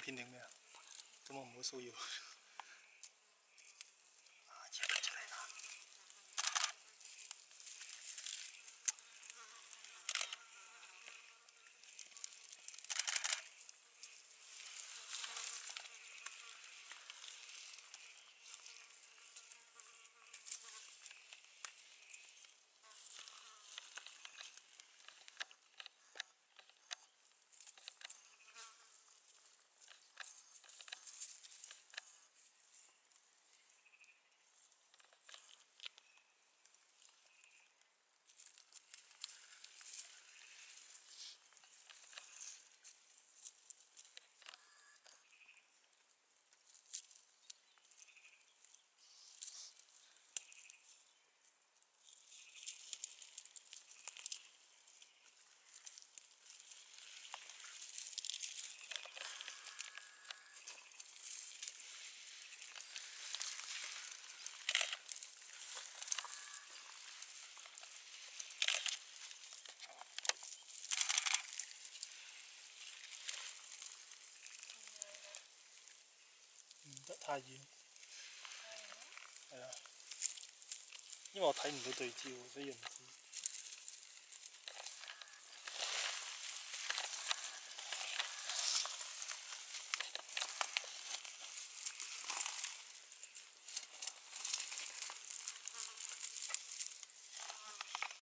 อีพีหนึ่งเนี่ยกระหม่อมมูซูอยู่太遠。係啊，因為我睇唔到對焦，所以唔知。